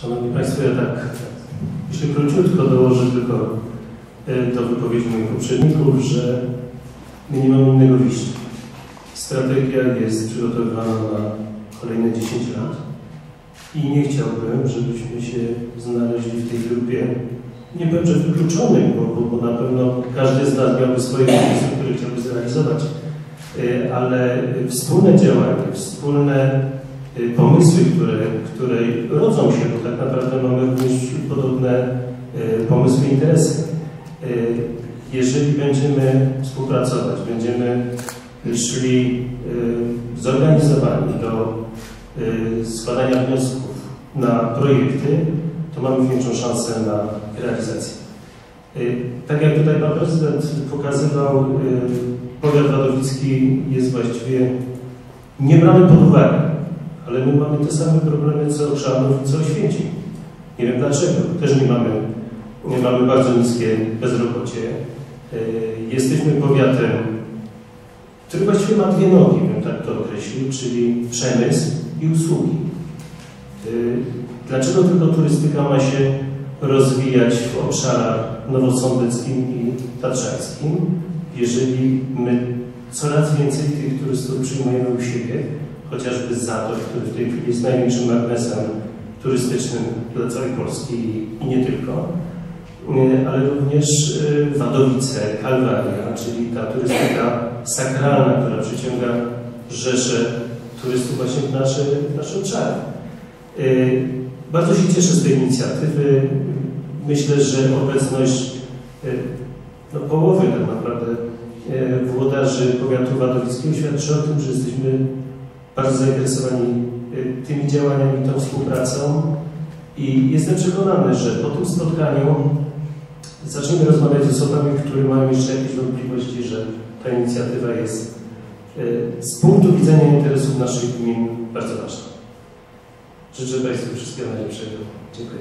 Szanowni Państwo, ja tak, jeśli króciutko dołożę tylko e, do wypowiedzi moich poprzedników, że my nie mamy innego wyjścia. Strategia jest przygotowywana na kolejne 10 lat i nie chciałbym, żebyśmy się znaleźli w tej grupie, nie powiem, że bo, bo, na pewno każdy z nas miałby swoje pomysły, które chciałby zrealizować, e, ale wspólne działanie, wspólne pomysły, które, które rodzą się, bo tak naprawdę mamy również podobne y, pomysły i interesy. Y, jeżeli będziemy współpracować, będziemy szli zorganizowani do składania wniosków na projekty, to mamy większą szansę na realizację. Tak jak tutaj Pan Prezydent pokazywał, powiat wadowicki jest właściwie nie brany pod uwagę ale my mamy te same problemy co Chrzanów i co Oświęcim. Nie wiem dlaczego. Też nie mamy, nie mamy bardzo niskie bezrobocie. E, jesteśmy powiatem, który właściwie ma dwie nogi, bym tak to określił, czyli przemysł i usługi. E, dlaczego tylko turystyka ma się rozwijać w obszarach nowosądeckim i tatrzańskim, jeżeli my coraz więcej tych turystów przyjmujemy u siebie, chociażby Zator, który w tej chwili jest największym magnesem turystycznym dla całej Polski i nie tylko, e, ale również e, Wadowice, Kalwaria, czyli ta turystyka sakralna, która przyciąga rzesze turystów właśnie w nasze, w nasze obszary. E, bardzo się cieszę z tej inicjatywy. Myślę, że obecność no, połowy tak naprawdę włodarzy powiatu wadowickiego świadczy o tym, że jesteśmy bardzo zainteresowani y, tymi działaniami, tą współpracą i jestem przekonany, że po tym spotkaniu zaczniemy rozmawiać z osobami, które mają jeszcze jakieś wątpliwości, że ta inicjatywa jest y, z punktu widzenia interesów naszych gmin bardzo ważna. Życzę Państwu wszystkiego najlepszego. Dziękuję.